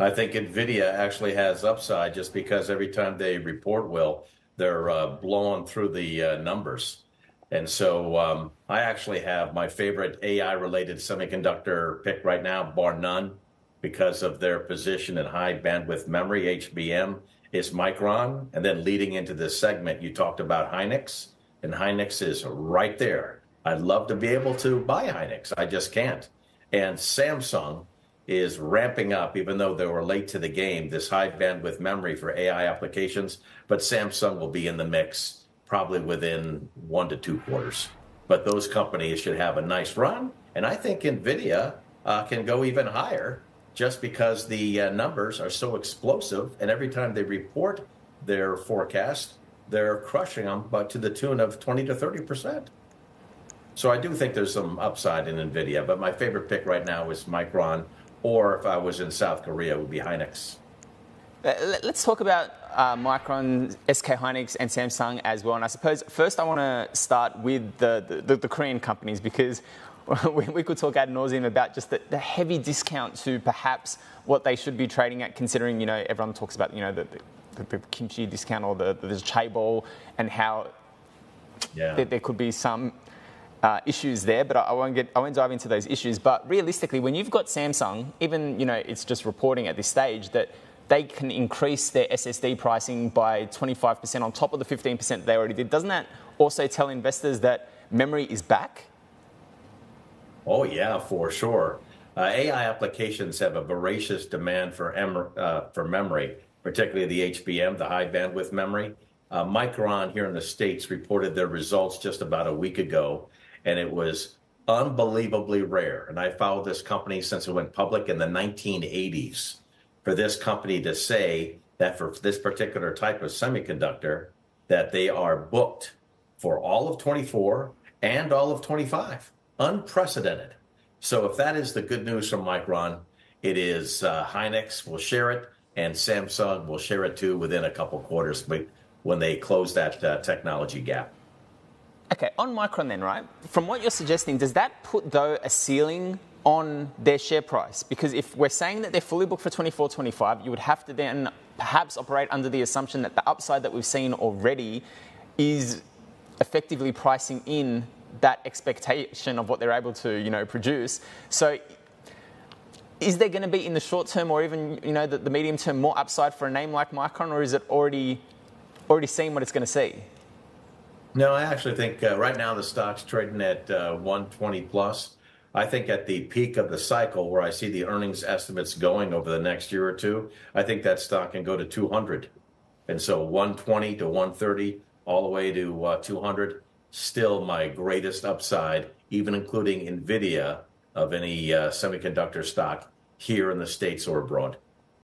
I think Nvidia actually has upside just because every time they report, well, they're uh, blowing through the uh, numbers. And so um, I actually have my favorite AI related semiconductor pick right now, bar none, because of their position in high bandwidth memory, HBM, is Micron. And then leading into this segment, you talked about Hynix, and Hynix is right there. I'd love to be able to buy Hynix, I just can't. And Samsung is ramping up, even though they were late to the game, this high bandwidth memory for AI applications. But Samsung will be in the mix probably within one to two quarters. But those companies should have a nice run. And I think NVIDIA uh, can go even higher just because the uh, numbers are so explosive. And every time they report their forecast, they're crushing them, but to the tune of 20 to 30 percent. So I do think there's some upside in NVIDIA, but my favorite pick right now is Micron or if I was in South Korea, it would be Hynix. Uh, let's talk about uh, Micron, SK Hynix, and Samsung as well. And I suppose first I want to start with the, the, the, Korean companies because we, we, could talk ad nauseum about just the, the, heavy discount to perhaps what they should be trading at, considering you know everyone talks about you know the, the kimchi discount or the, the chaebol and how yeah. there, there could be some uh, issues there, but I won't get I won't dive into those issues. But realistically, when you've got Samsung, even you know it's just reporting at this stage that they can increase their SSD pricing by 25% on top of the 15% they already did. Doesn't that also tell investors that memory is back? Oh yeah, for sure. Uh, AI applications have a voracious demand for, em- uh, for memory, particularly the HBM, the high bandwidth memory. Uh, Micron here in the States reported their results just about a week ago, and it was unbelievably rare. And I followed this company since it went public in the 1980s. For this company to say that for this particular type of semiconductor, that they are booked for all of 24 and all of 25, unprecedented. So if that is the good news from Micron, it is uh, Hynix will share it, and Samsung will share it too within a couple quarters when they close that uh, technology gap. Okay, on Micron then, right? From what you're suggesting, does that put, though, a ceiling on their share price? Because if we're saying that they're fully booked for 24 25, you would have to then perhaps operate under the assumption that the upside that we've seen already is effectively pricing in that expectation of what they're able to, you know, produce. So is there going to be in the short term or even, you know, the, the medium term more upside for a name like Micron or is it already already seen what it's going to see? No, I actually think uh, right now the stock's trading at uh, 120 plus. I think at the peak of the cycle where I see the earnings estimates going over the next year or two, I think that stock can go to 200. And so 120 to 130, all the way to uh, 200, still my greatest upside, even including NVIDIA of any uh, semiconductor stock here in the States or abroad.